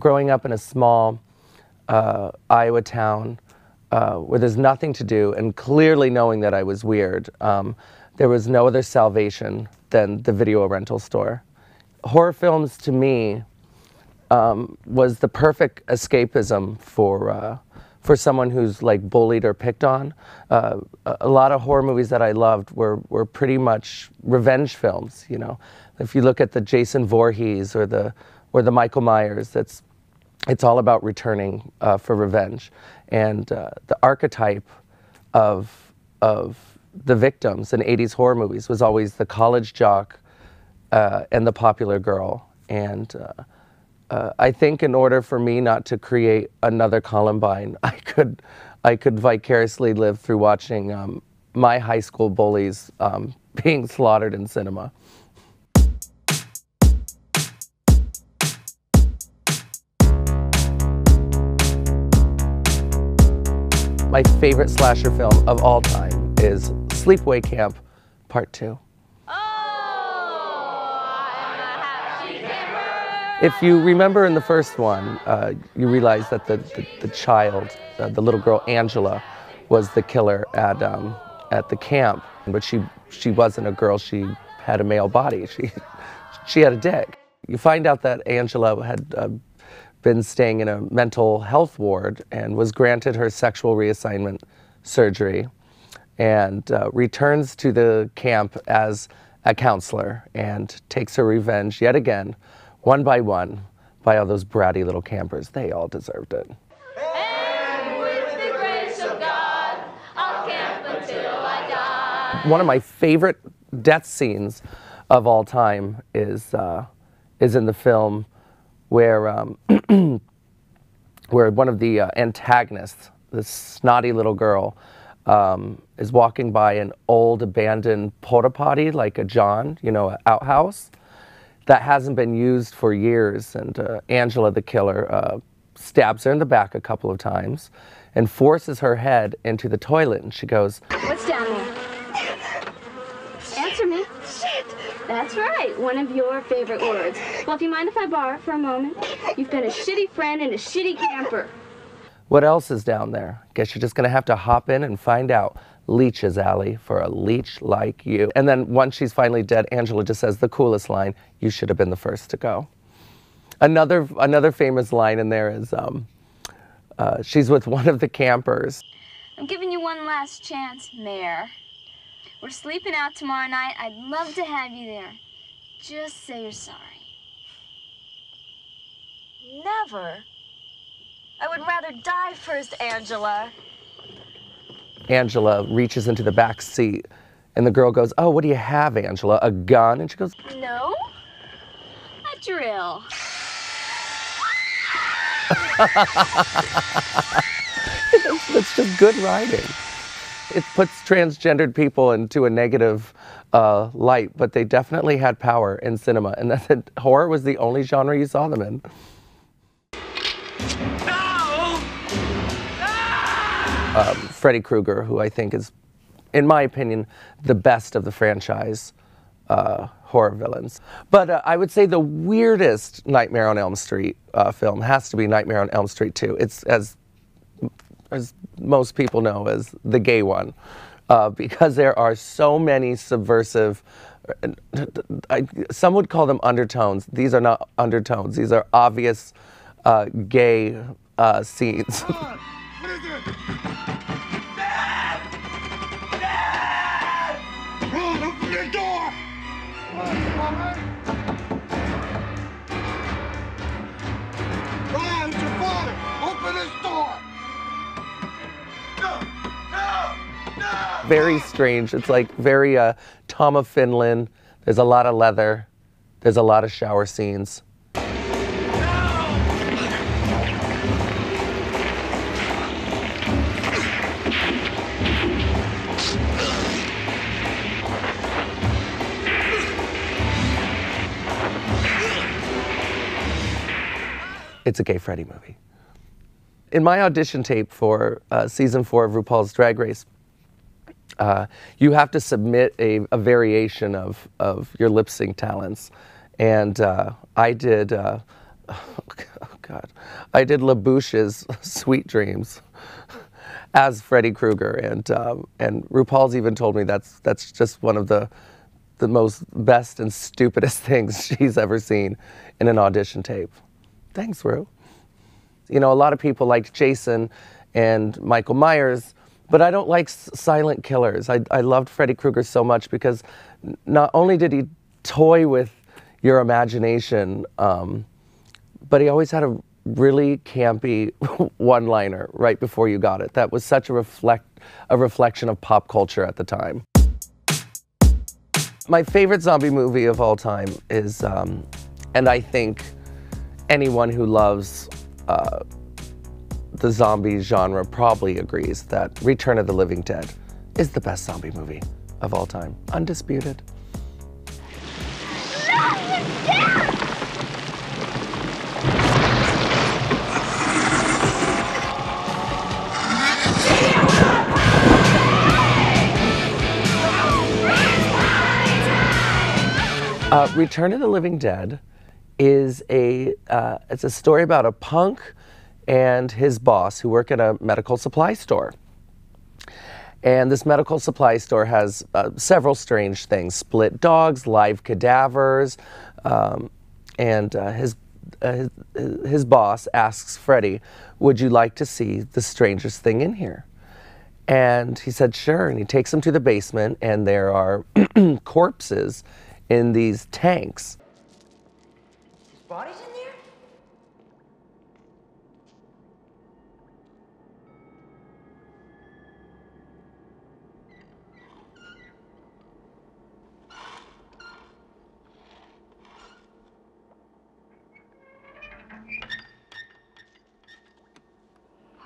Growing up in a small uh, Iowa town uh, where there's nothing to do, and clearly knowing that I was weird, um, there was no other salvation than the video rental store. Horror films to me um, was the perfect escapism for uh, for someone who's like bullied or picked on. Uh, a lot of horror movies that I loved were were pretty much revenge films. You know, if you look at the Jason Voorhees or the or the Michael Myers, that's it's all about returning uh, for revenge, and uh, the archetype of of the victims in 80s horror movies was always the college jock uh, and the popular girl. And uh, uh, I think in order for me not to create another Columbine, I could, I could vicariously live through watching um, my high school bullies um, being slaughtered in cinema. My favorite slasher film of all time is Sleepaway Camp Part 2. If you remember in the first one, uh, you realize that the, the, the child, uh, the little girl Angela, was the killer at, um, at the camp. But she, she wasn't a girl, she had a male body. She, she had a dick. You find out that Angela had uh, been staying in a mental health ward and was granted her sexual reassignment surgery and uh, returns to the camp as a counselor and takes her revenge yet again, one by one, by all those bratty little campers. They all deserved it. And with the grace of God, I'll camp until I die. One of my favorite death scenes of all time is, uh, is in the film where, um, where one of the uh, antagonists, this snotty little girl, um, is walking by an old abandoned porta potty, like a John, you know, an outhouse that hasn't been used for years. And uh, Angela, the killer, uh, stabs her in the back a couple of times and forces her head into the toilet. And she goes, What's down there? Answer me. Shit. That's right. One of your favorite words. Well, if you mind if I borrow it for a moment? You've been a shitty friend and a shitty camper. What else is down there? Guess you're just gonna have to hop in and find out. Leeches Ally for a leech like you. And then once she's finally dead, Angela just says the coolest line, you should have been the first to go. Another, another famous line in there is um, uh, she's with one of the campers. I'm giving you one last chance, Mare. We're sleeping out tomorrow night. I'd love to have you there. Just say you're sorry. Never. I would rather die first, Angela. Angela reaches into the back seat and the girl goes, oh, what do you have, Angela? A gun? And she goes, No? A drill. That's just good writing. It puts transgendered people into a negative uh, light, but they definitely had power in cinema, and that horror was the only genre you saw them in. Um, Freddy Krueger, who I think is, in my opinion, the best of the franchise uh, horror villains. But uh, I would say the weirdest Nightmare on Elm Street uh, film has to be Nightmare on Elm Street 2. It's as as most people know, as the gay one, uh, because there are so many subversive. I, some would call them undertones. These are not undertones. These are obvious uh, gay uh, scenes. Very strange. It's like very uh, Tom of Finland. There's a lot of leather. There's a lot of shower scenes. It's a gay Freddy movie. In my audition tape for uh, season four of RuPaul's Drag Race, uh, you have to submit a, a variation of, of your lip sync talents. And uh, I did, uh, oh God, I did La Bouche's Sweet Dreams as Freddy Krueger, and um, and RuPaul's even told me that's that's just one of the the most best and stupidest things she's ever seen in an audition tape. Thanks, Ru. You know, a lot of people liked Jason and Michael Myers, but I don't like silent killers. I, I loved Freddy Krueger so much because not only did he toy with your imagination, um, but he always had a really campy one-liner right before you got it. That was such a reflect a reflection of pop culture at the time. My favorite zombie movie of all time is, um, and I think anyone who loves uh, the zombie genre probably agrees that Return of the Living Dead is the best zombie movie of all time, undisputed. Uh, Return of the Living Dead is a uh, it's a story about a punk and his boss who work at a medical supply store. And this medical supply store has uh, several strange things: split dogs, live cadavers, um, and uh, his, uh, his boss asks Freddy, "Would you like to see the strangest thing in here?" And he said, sure. And he takes him to the basement, and there are corpses in these tanks. His body's in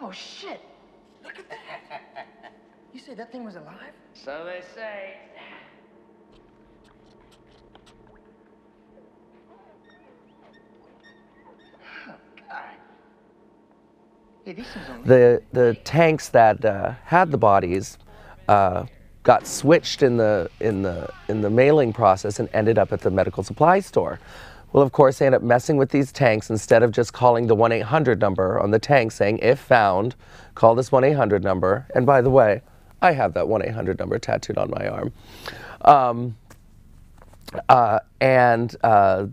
Oh shit! Look at that! You say that thing was alive? So they say. Hey, these things don't The, the tanks that uh, had the bodies uh, got switched in the, in, the, in the mailing process and ended up at the medical supply store. Well, of course, end up messing with these tanks instead of just calling the 1 800 number on the tank saying, if found, call this 1 800 number. And by the way, I have that 1 800 number tattooed on my arm. Um, uh, and uh,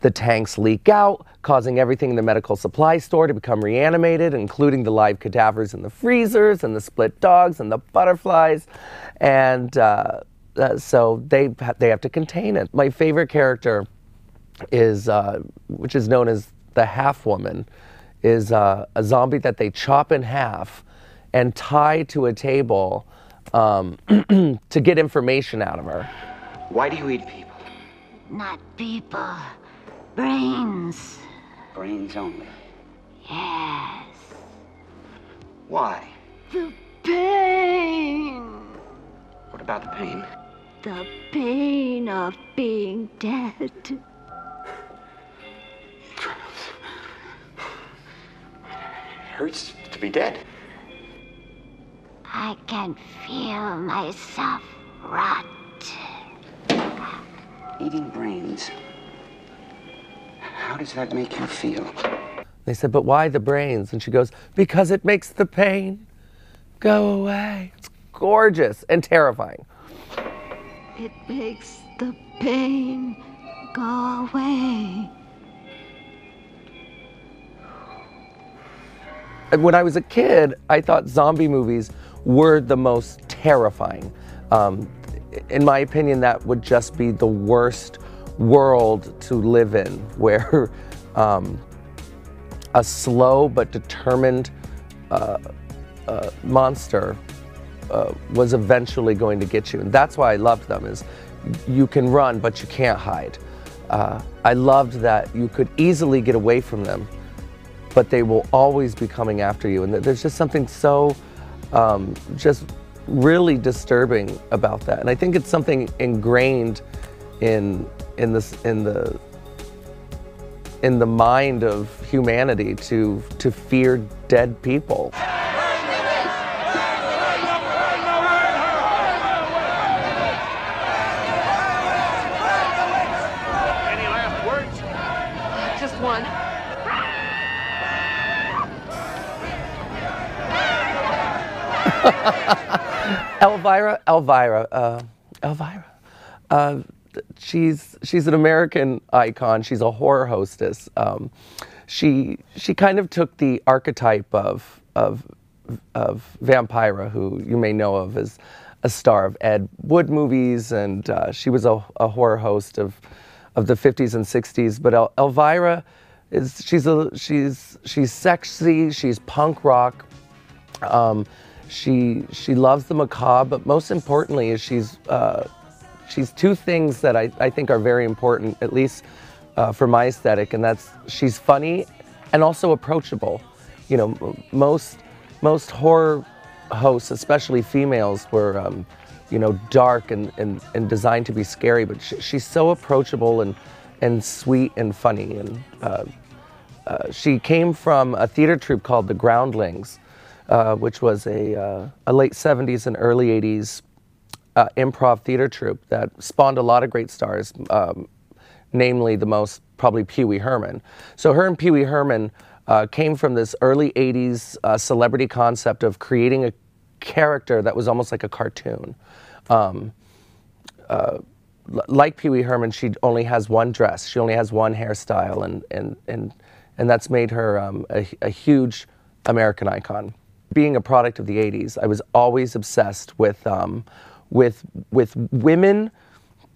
the tanks leak out, causing everything in the medical supply store to become reanimated, including the live cadavers in the freezers, and the split dogs, and the butterflies. And uh, uh, so they, they have to contain it. My favorite character is, uh, which is known as the half woman, is uh, a zombie that they chop in half and tie to a table um, to get information out of her. Why do you eat people? Not people. Brains. Brains only. Yes. Why? The pain. What about the pain? The pain of being dead. Hurts to be dead. I can feel myself rot. Eating brains. How does that make you feel? They said, but why the brains? And she goes, because it makes the pain go away. It's gorgeous and terrifying. It makes the pain go away. When I was a kid, I thought zombie movies were the most terrifying. Um, in my opinion, that would just be the worst world to live in, where um, a slow but determined uh, uh, monster uh, was eventually going to get you. And that's why I loved them is you can run, but you can't hide. Uh, I loved that you could easily get away from them, but they will always be coming after you. And there's just something so um, just really disturbing about that. And I think it's something ingrained in in this in the in the mind of humanity to to fear dead people. Elvira, Elvira, uh, Elvira. Uh, she's she's an American icon. She's a horror hostess. Um, she she kind of took the archetype of of of Vampira, who you may know of as a star of Ed Wood movies, and uh, she was a, a, horror host of of the 50s and 60s. But El- Elvira is she's a she's she's sexy. She's punk rock. Um, she she loves the macabre, but most importantly is she's uh, she's two things that I, I think are very important, at least uh, for my aesthetic, and that's she's funny and also approachable. You know, most most horror hosts, especially females, were um, you know dark and, and, and designed to be scary, but she, she's so approachable and and sweet and funny. And uh, uh, she came from a theater troupe called the Groundlings, uh, which was a, uh, a late 70s and early 80s uh, improv theater troupe that spawned a lot of great stars, um, namely the most probably Pee Wee Herman. So her and Pee Wee Herman uh, came from this early 80s uh, celebrity concept of creating a character that was almost like a cartoon. Um, like Pee Wee Herman, she only has one dress, she only has one hairstyle, and, and, and, and that's made her um, a, a huge American icon being a product of the 80s, I was always obsessed with, um, with, with women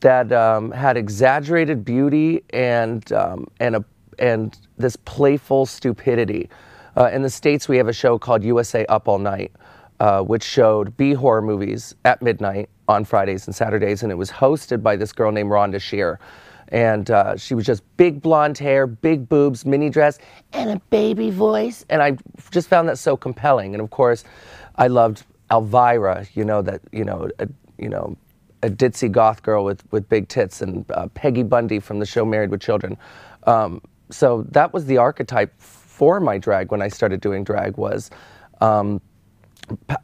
that um, had exaggerated beauty and, um, and, a, and this playful stupidity. Uh, in the States, we have a show called USA Up All Night, uh, which showed B horror movies at midnight on Fridays and Saturdays, and it was hosted by this girl named Rhonda Shear and uh, she was just big blonde hair, big boobs, mini dress, and a baby voice. And I just found that so compelling. And of course, I loved Elvira, you know that you know a, you know a ditzy goth girl with with big tits, and uh, Peggy Bundy from the show Married with Children. Um, so that was the archetype for my drag when I started doing drag was um,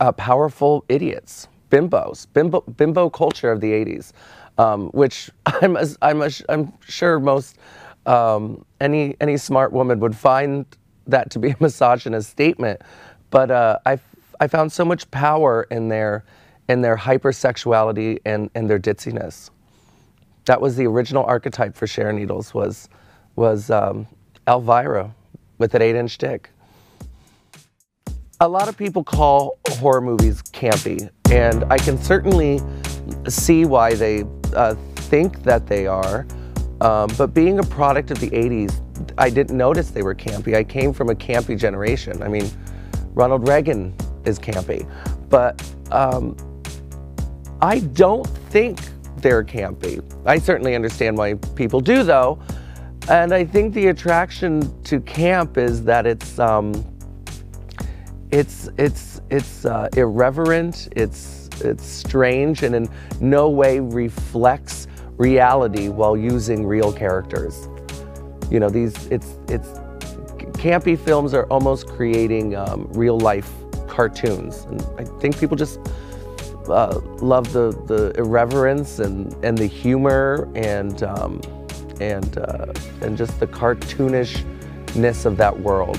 uh, powerful idiots, bimbos, bimbo bimbo culture of the '80s um, which I'm, I'm, I'm sure most um, any any smart woman would find that to be a misogynist statement. But uh, I I found so much power in their in their hypersexuality and, and their ditziness. That was the original archetype for Sharon Needles was was um, Elvira with an eight inch dick. A lot of people call horror movies campy, and I can certainly see why they uh, think that they are. Um, but being a product of the 80s, I didn't notice they were campy. I came from a campy generation. I mean, Ronald Reagan is campy. But um, I don't think they're campy. I certainly understand why people do, though. And I think the attraction to camp is that it's um, it's it's it's uh, irreverent. It's it's strange and in no way reflects reality while using real characters. You know, these it's it's campy films are almost creating um, real life cartoons, and I think people just uh, love the the irreverence and and the humor and um, and uh, and just the cartoonishness of that world.